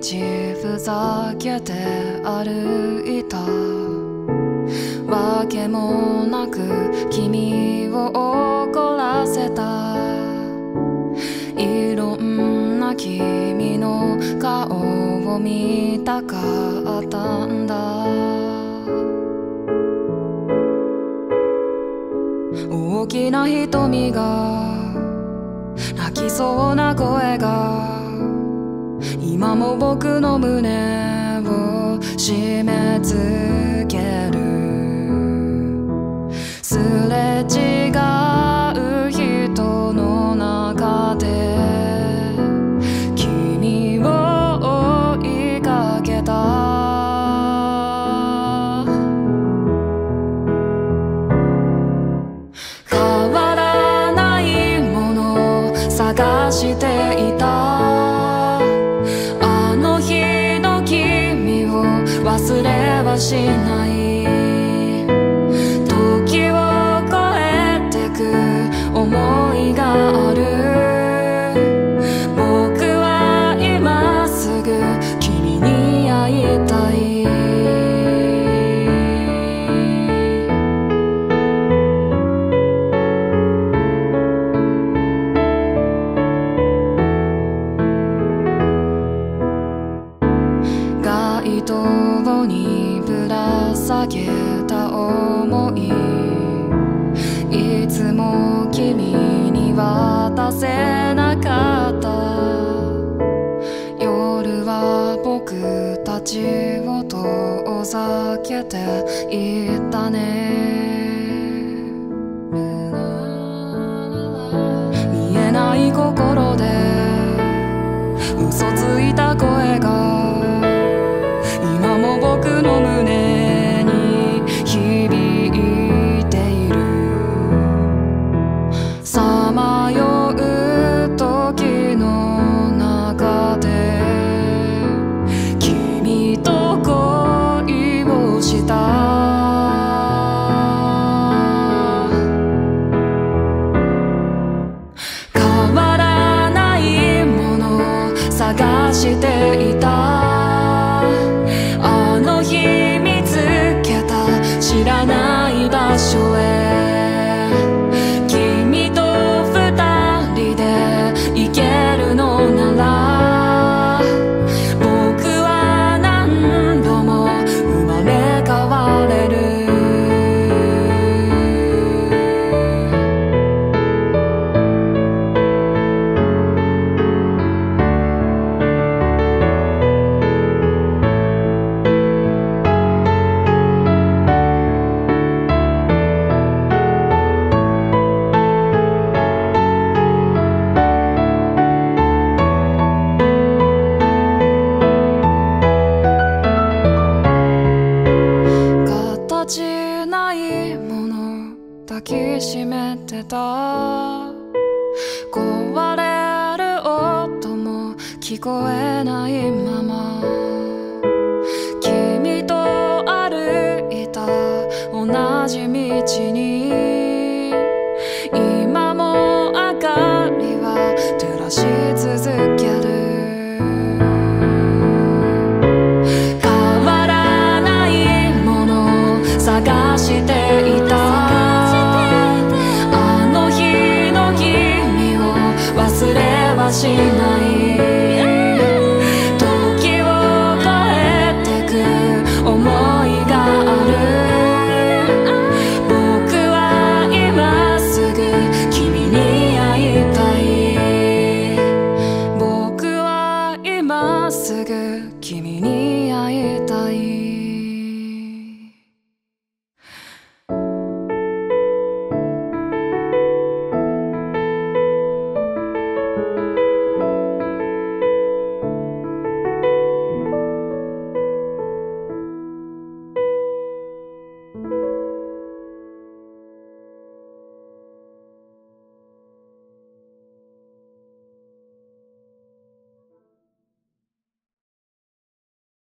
ふざけて歩いた。わけもなく君を怒らせた。いろんな君の顔を見たかったんだ。大きな瞳が泣きそうな声が。今も僕の胸しない時を超えてく思いがある。僕は今すぐ君に会いたい。街灯に捧げた想いいつも君に渡せなかった。夜は僕たちを遠ざけていったね。抱きしめてた。壊れる音も聞こえないまま。君と歩いた同じ道に。今も明かりは照らし続ける。変わらないもの探して